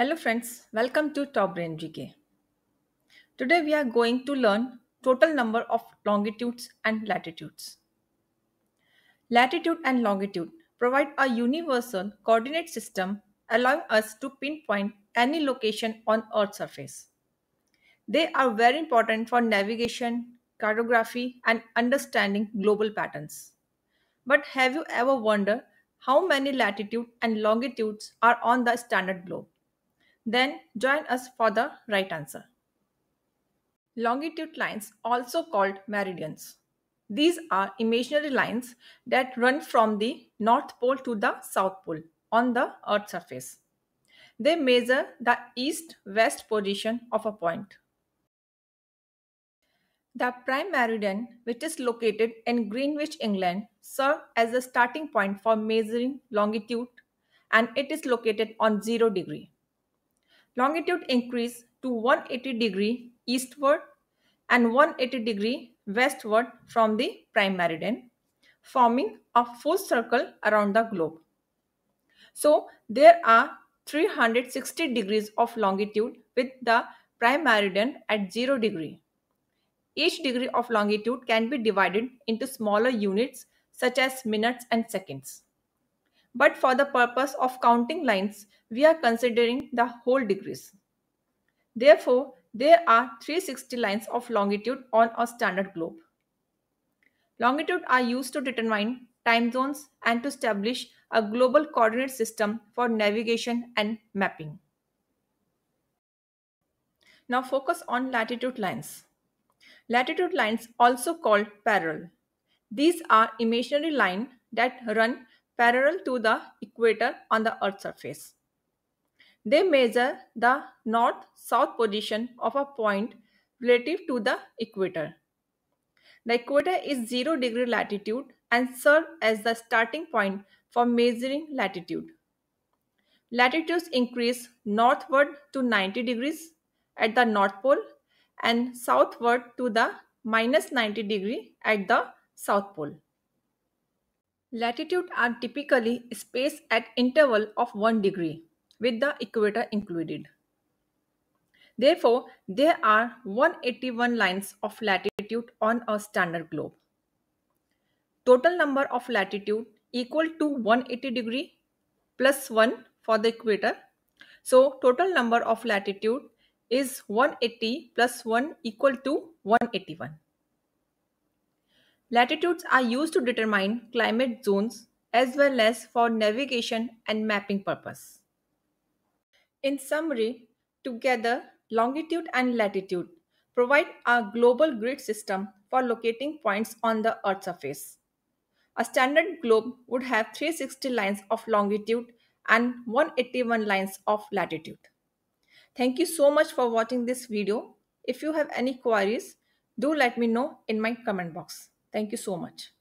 Hello friends, welcome to Top Brain GK. Today we are going to learn total number of longitudes and latitudes. Latitude and longitude provide a universal coordinate system allowing us to pinpoint any location on Earth's surface. They are very important for navigation, cartography and understanding global patterns. But have you ever wondered how many latitudes and longitudes are on the standard globe? Then join us for the right answer. Longitude lines, also called meridians. These are imaginary lines that run from the North Pole to the South Pole on the Earth's surface. They measure the east west position of a point. The prime meridian, which is located in Greenwich, England, serves as the starting point for measuring longitude and it is located on 0 degree. Longitude increase to 180 degree eastward and 180 degree westward from the prime meridian, forming a full circle around the globe. So there are 360 degrees of longitude with the prime meridian at 0 degree. Each degree of longitude can be divided into smaller units such as minutes and seconds. But for the purpose of counting lines, we are considering the whole degrees. Therefore, there are 360 lines of longitude on a standard globe. Longitude are used to determine time zones and to establish a global coordinate system for navigation and mapping. Now focus on latitude lines. Latitude lines also called parallel. These are imaginary lines that run parallel to the equator on the Earth's surface. They measure the north-south position of a point relative to the equator. The equator is 0 degree latitude and serves as the starting point for measuring latitude. Latitudes increase northward to 90 degrees at the North Pole and southward to the minus 90 degree at the South Pole. Latitude are typically spaced at interval of 1 degree, with the equator included. Therefore, there are 181 lines of latitude on a standard globe. Total number of latitude equal to 180 degree plus 1 for the equator. So, total number of latitude is 180 plus 1 equal to 181. Latitudes are used to determine climate zones as well as for navigation and mapping purpose. In summary, together longitude and latitude provide a global grid system for locating points on the Earth's surface. A standard globe would have 360 lines of longitude and 181 lines of latitude. Thank you so much for watching this video. If you have any queries, do let me know in my comment box. Thank you so much.